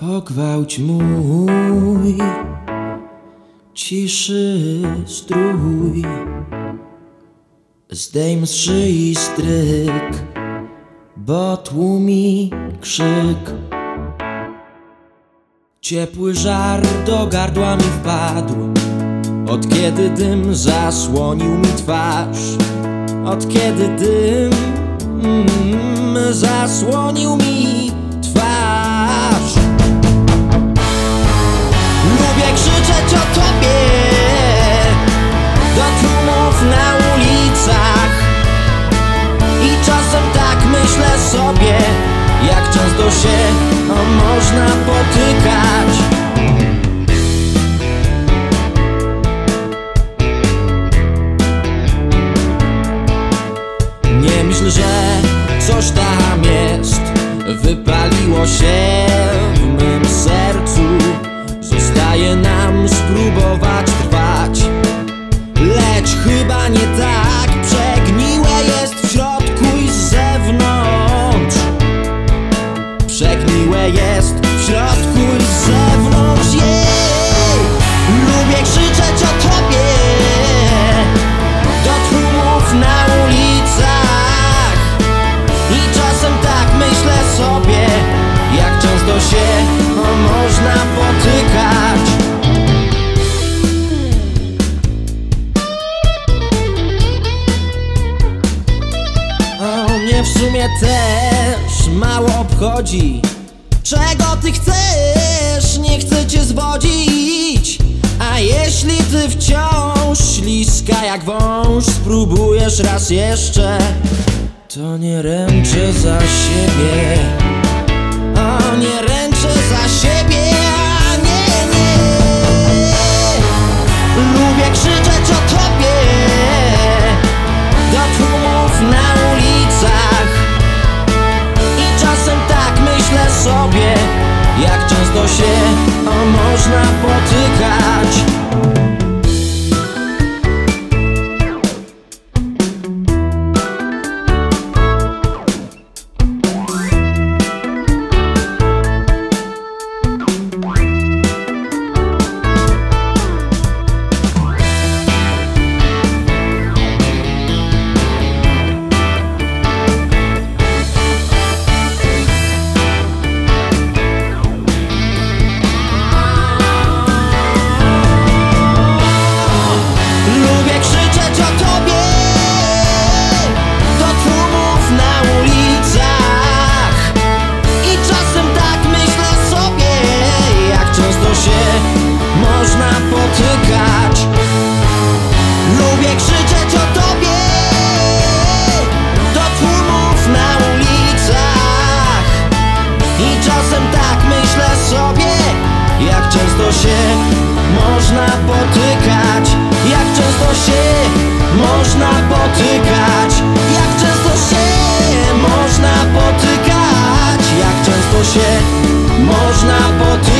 Pogwałć mój ciszy strój. Zdejm z szyi stryk Bo tłumi krzyk. Ciepły żar do gardła mi wpadł. Od kiedy dym zasłonił mi twarz. Od kiedy dym mm, zasłonił mi często się o, można potykać. Nie myśl, że coś tam jest. Wypaliło się w sumie też mało obchodzi. Czego ty chcesz, nie chcę cię zwodzić. A jeśli ty wciąż śliska jak wąż Spróbujesz raz jeszcze To nie ręczę za siebie. O, nie ręczę za siebie a nie, nie Lubię krzyczeć o tobie. Do tłumów na często się o można potykać można potykać? Jak często się można potykać? Jak często się można potykać? Jak często się można potykać?